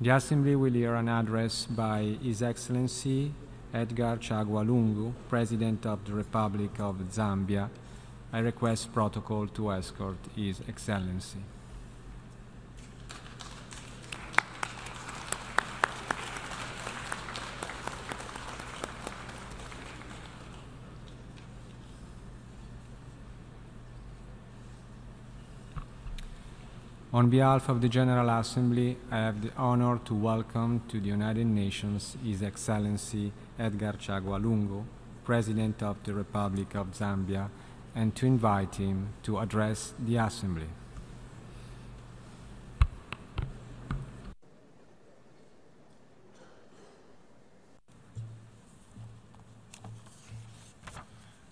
The Assembly will hear an address by His Excellency Edgar Chagwa Lungu, President of the Republic of Zambia. I request protocol to escort His Excellency. On behalf of the General Assembly, I have the honor to welcome to the United Nations His Excellency Edgar Chagwa Lungu, President of the Republic of Zambia, and to invite him to address the Assembly.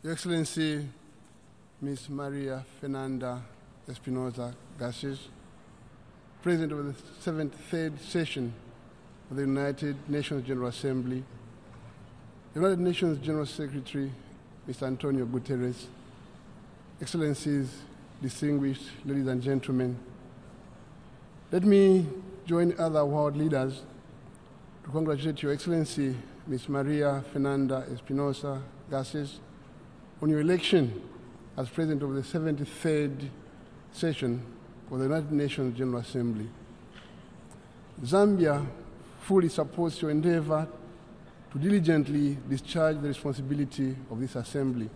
Your Excellency, Ms. Maria Fernanda Espinosa Garces, President of the 73rd session of the United Nations General Assembly, United Nations General Secretary, Mr. Antonio Guterres, Excellencies, distinguished ladies and gentlemen, let me join other world leaders to congratulate Your Excellency, Ms. Maria Fernanda Espinosa Garces, on your election as President of the 73rd session of the United Nations General Assembly. Zambia fully supports your endeavor to diligently discharge the responsibility of this assembly.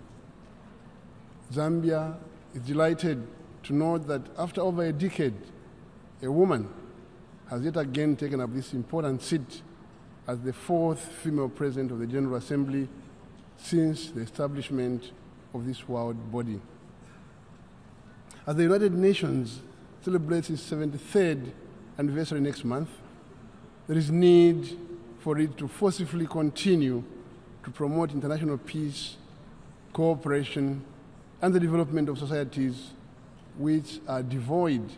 Zambia is delighted to note that after over a decade, a woman has yet again taken up this important seat as the fourth female president of the General Assembly since the establishment of this world body. As the United Nations celebrates its 73rd anniversary next month, there is need for it to forcefully continue to promote international peace, cooperation, and the development of societies which are devoid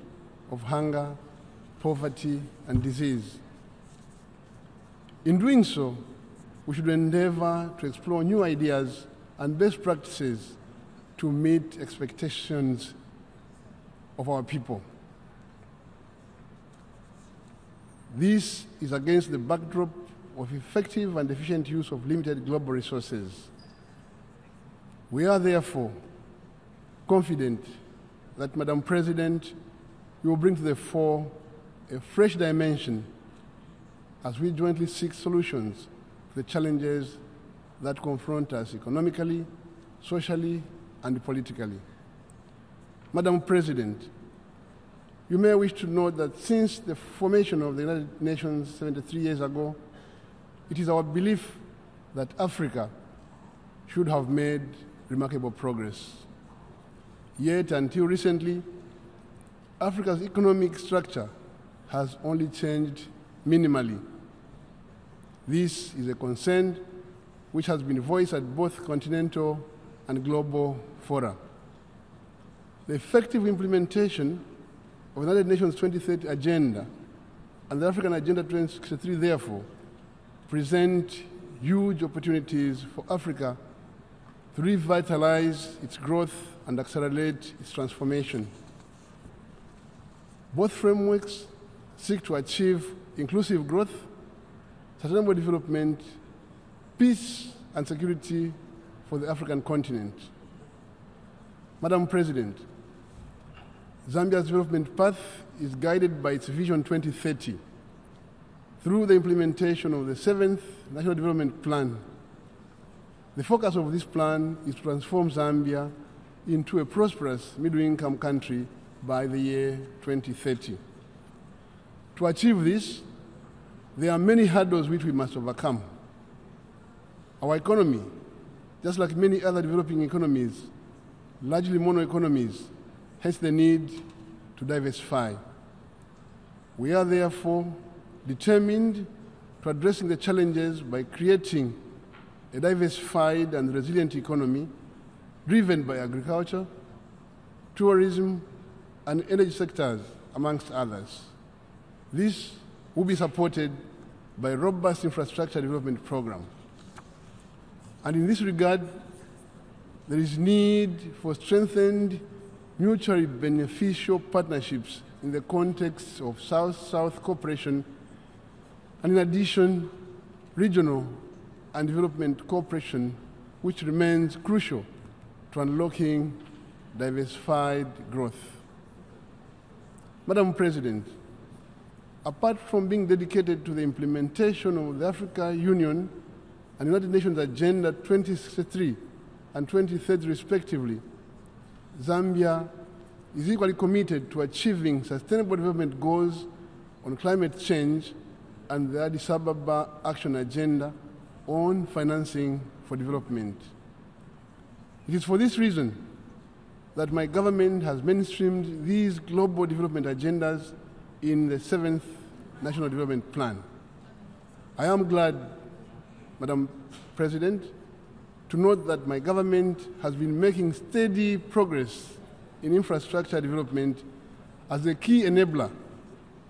of hunger, poverty, and disease. In doing so, we should endeavor to explore new ideas and best practices to meet expectations of our people. This is against the backdrop of effective and efficient use of limited global resources. We are therefore confident that, Madam President, you will bring to the fore a fresh dimension as we jointly seek solutions to the challenges that confront us economically, socially, and politically. Madam President, you may wish to note that since the formation of the United Nations 73 years ago, it is our belief that Africa should have made remarkable progress. Yet, until recently, Africa's economic structure has only changed minimally. This is a concern which has been voiced at both continental and global fora. The effective implementation of the United Nations 2030 Agenda and the African Agenda 2063, therefore, present huge opportunities for Africa to revitalize its growth and accelerate its transformation. Both frameworks seek to achieve inclusive growth, sustainable development, peace, and security for the African continent. Madam President, Zambia's development path is guided by its Vision 2030 through the implementation of the seventh National Development Plan. The focus of this plan is to transform Zambia into a prosperous middle income country by the year 2030. To achieve this, there are many hurdles which we must overcome. Our economy, just like many other developing economies, largely mono economies, hence the need to diversify. We are therefore determined to addressing the challenges by creating a diversified and resilient economy driven by agriculture, tourism, and energy sectors, amongst others. This will be supported by robust infrastructure development program. And in this regard, there is need for strengthened mutually beneficial partnerships in the context of South-South cooperation and in addition, regional and development cooperation, which remains crucial to unlocking diversified growth. Madam President, apart from being dedicated to the implementation of the Africa Union and United Nations Agenda 2063 and 2030 respectively, Zambia is equally committed to achieving sustainable development goals on climate change and the Addis Ababa Action Agenda on financing for development. It is for this reason that my government has mainstreamed these global development agendas in the seventh National Development Plan. I am glad, Madam President, to note that my government has been making steady progress in infrastructure development as a key enabler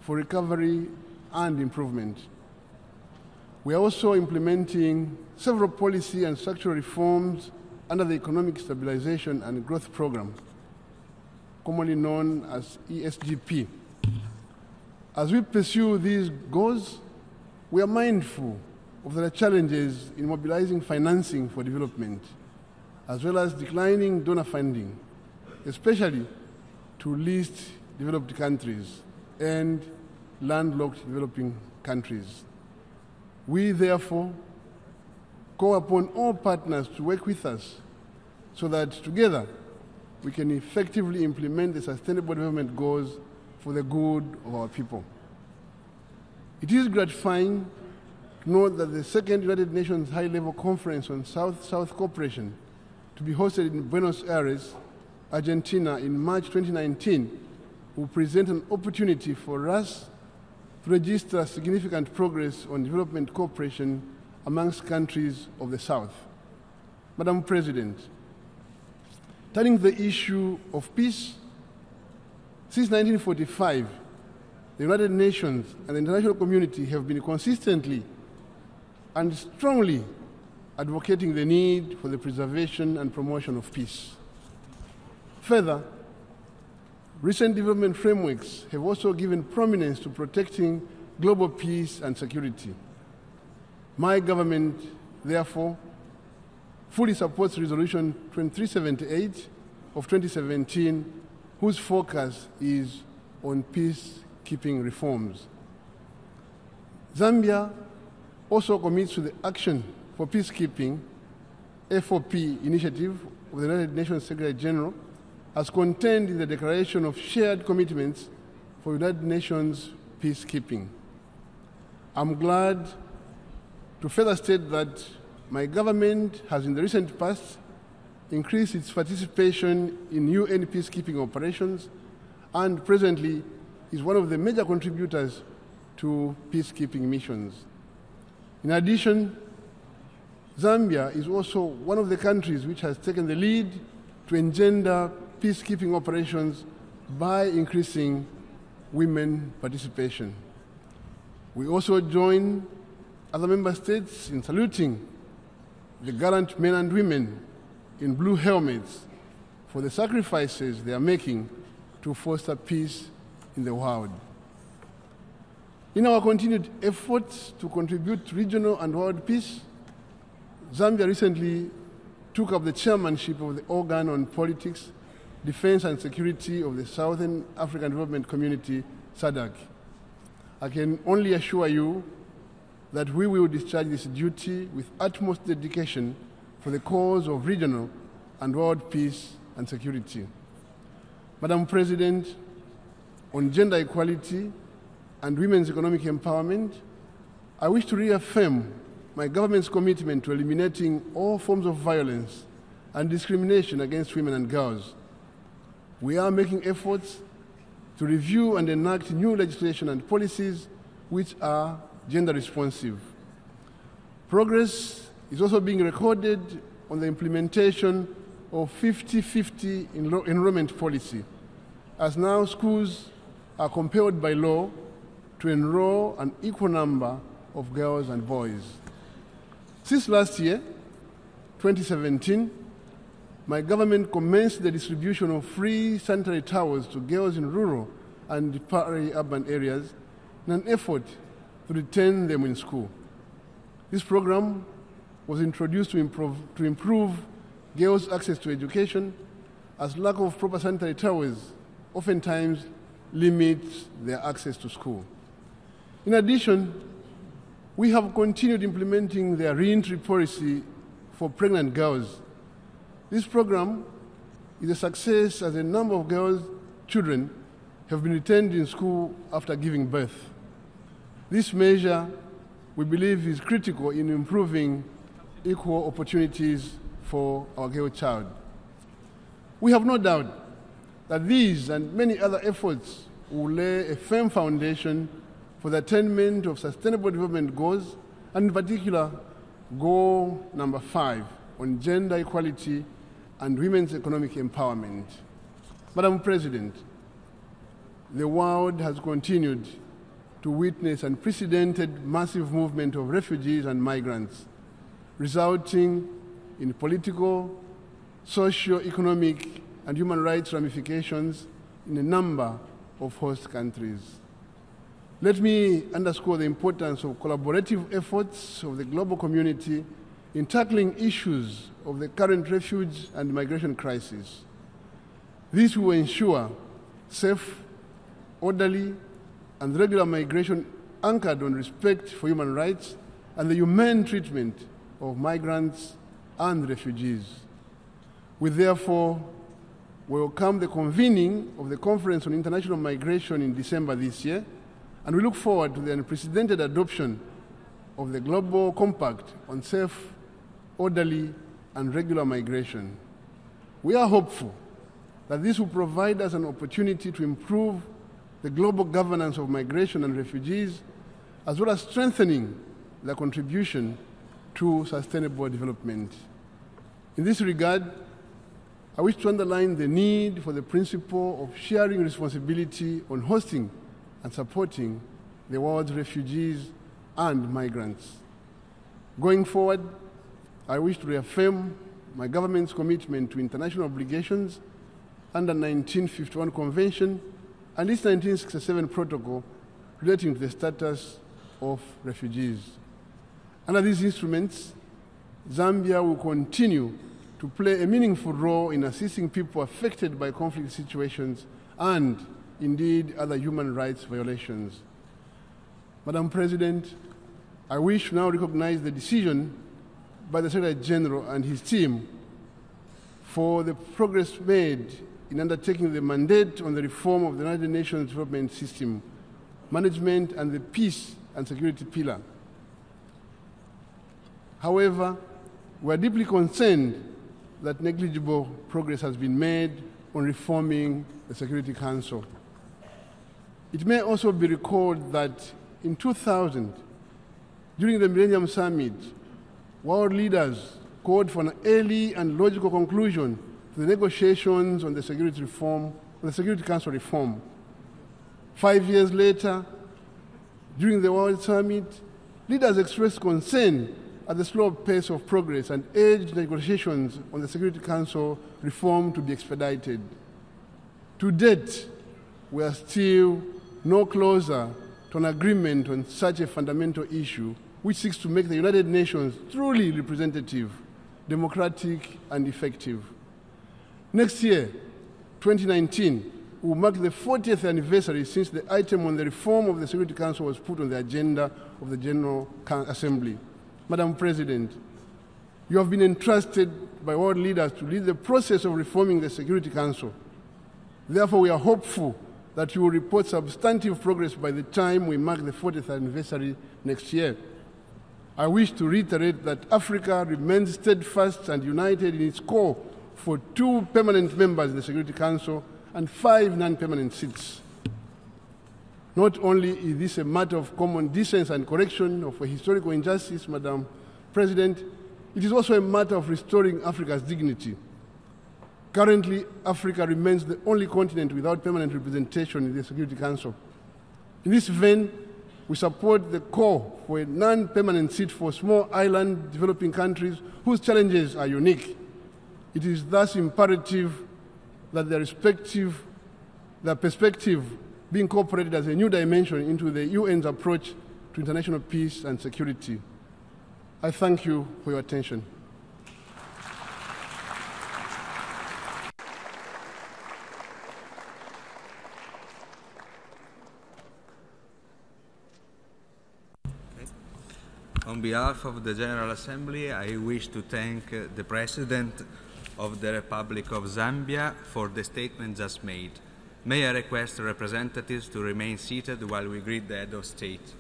for recovery and improvement. We are also implementing several policy and structural reforms under the Economic Stabilization and Growth Program, commonly known as ESGP. As we pursue these goals, we are mindful of the challenges in mobilizing financing for development, as well as declining donor funding, especially to least developed countries and landlocked developing countries. We therefore call upon all partners to work with us so that together we can effectively implement the Sustainable Development Goals for the good of our people. It is gratifying note that the second United Nations High Level Conference on South South Cooperation to be hosted in Buenos Aires, Argentina in March 2019 will present an opportunity for us to register significant progress on development cooperation amongst countries of the South. Madam President, turning to the issue of peace, since 1945, the United Nations and the international community have been consistently and strongly advocating the need for the preservation and promotion of peace. Further, recent development frameworks have also given prominence to protecting global peace and security. My government, therefore, fully supports Resolution 2378 of 2017, whose focus is on peacekeeping reforms. Zambia also commits to the Action for Peacekeeping FOP initiative of the United Nations Secretary General as contained in the Declaration of Shared Commitments for United Nations Peacekeeping. I'm glad to further state that my government has in the recent past increased its participation in UN peacekeeping operations and presently is one of the major contributors to peacekeeping missions. In addition, Zambia is also one of the countries which has taken the lead to engender peacekeeping operations by increasing women participation. We also join other member states in saluting the gallant men and women in blue helmets for the sacrifices they are making to foster peace in the world. In our continued efforts to contribute to regional and world peace, Zambia recently took up the chairmanship of the organ on politics, defense, and security of the Southern African Development Community, SADC. I can only assure you that we will discharge this duty with utmost dedication for the cause of regional and world peace and security. Madam President, on gender equality and women's economic empowerment, I wish to reaffirm my government's commitment to eliminating all forms of violence and discrimination against women and girls. We are making efforts to review and enact new legislation and policies which are gender responsive. Progress is also being recorded on the implementation of 50 50 enro- enrollment policy, as now schools are compelled by law to enroll an equal number of girls and boys. Since last year, 2017, my government commenced the distribution of free sanitary towels to girls in rural and peri-urban areas in an effort to to retain them in school. This program was introduced to improve, to improve girls' access to education, as lack of proper sanitary towels oftentimes limits their access to school. In addition, we have continued implementing their reentry policy for pregnant girls. This program is a success as a number of girls, children, have been retained in school after giving birth. This measure, we believe, is critical in improving equal opportunities for our girl child. We have no doubt that these and many other efforts will lay a firm foundation for the attainment of sustainable development goals, and in particular, goal number five on gender equality and women's economic empowerment. Madam President, the world has continued to witness unprecedented massive movement of refugees and migrants, resulting in political, socio-economic, and human rights ramifications in a number of host countries. Let me underscore the importance of collaborative efforts of the global community in tackling issues of the current refugee and migration crisis. This will ensure safe, orderly, and regular migration anchored on respect for human rights and the humane treatment of migrants and refugees. We therefore welcome the convening of the Conference on International Migration in December this year, and we look forward to the unprecedented adoption of the Global Compact on safe, orderly, and regular migration. We are hopeful that this will provide us an opportunity to improve the global governance of migration and refugees, as well as strengthening their contribution to sustainable development. In this regard, I wish to underline the need for the principle of sharing responsibility on hosting and supporting the world's refugees and migrants. Going forward, I wish to reaffirm my government's commitment to international obligations under 1951 Convention and its 1967 Protocol relating to the status of refugees. Under these instruments, Zambia will continue to play a meaningful role in assisting people affected by conflict situations and, indeed, other human rights violations. Madam President, I wish now to now recognize the decision by the Secretary General and his team for the progress made in undertaking the mandate on the reform of the United Nations Development System, management, and the peace and security pillar. However, we are deeply concerned that negligible progress has been made on reforming the Security Council. It may also be recalled that in 2000, during the Millennium Summit, world leaders called for an early and logical conclusion to the negotiations on the security reform, the Security Council reform. Five years later, during the World Summit, leaders expressed concern at the slow pace of progress and urged negotiations on the Security Council reform to be expedited. To date, we are still no closer to an agreement on such a fundamental issue which seeks to make the United Nations truly representative, democratic, and effective. Next year, 2019, will mark the 40th anniversary since the item on the reform of the Security Council was put on the agenda of the General Assembly. Madam President, you have been entrusted by world leaders to lead the process of reforming the Security Council. Therefore, we are hopeful that you will report substantive progress by the time we mark the 40th anniversary next year. I wish to reiterate that Africa remains steadfast and united in its call for two permanent members in the Security Council and five non permanent seats. Not only is this a matter of common decency and correction of a historical injustice, Madam President, it is also a matter of restoring Africa's dignity. Currently, Africa remains the only continent without permanent representation in the Security Council. In this vein, we support the call for a non permanent seat for small island developing countries whose challenges are unique. It is thus imperative that their respective, their perspective be incorporated as a new dimension into the UN's approach to international peace and security. I thank you for your attention. Behalf of the General Assembly, I wish to thank the President of the Republic of Zambia for the statement just made. May I request representatives to remain seated while we greet the head of state.